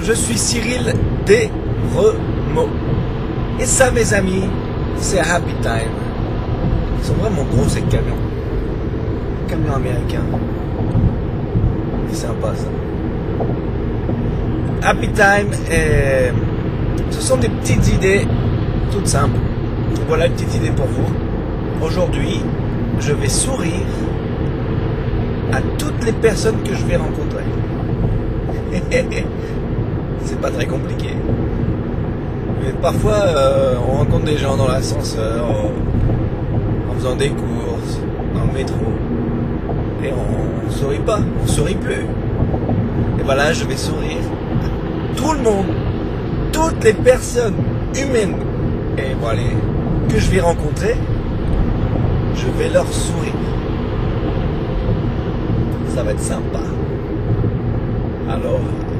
je suis Cyril Desremaux. Et ça, mes amis, c'est Happy Time. Ils sont vraiment gros ces camions. Camions américains. C'est sympa ça. Happy Time, euh, ce sont des petites idées toutes simples. Voilà une petite idée pour vous. Aujourd'hui, je vais sourire à toutes les personnes que je vais rencontrer. C'est pas très compliqué. Mais parfois, euh, on rencontre des gens dans l'ascenseur, en faisant des courses, dans le métro. Et on, ne sourit pas, on sourit plus. Et voilà, je vais sourire tout le monde, toutes les personnes humaines, et bon, que je vais rencontrer, je vais leur sourire. Ça va être sympa. あの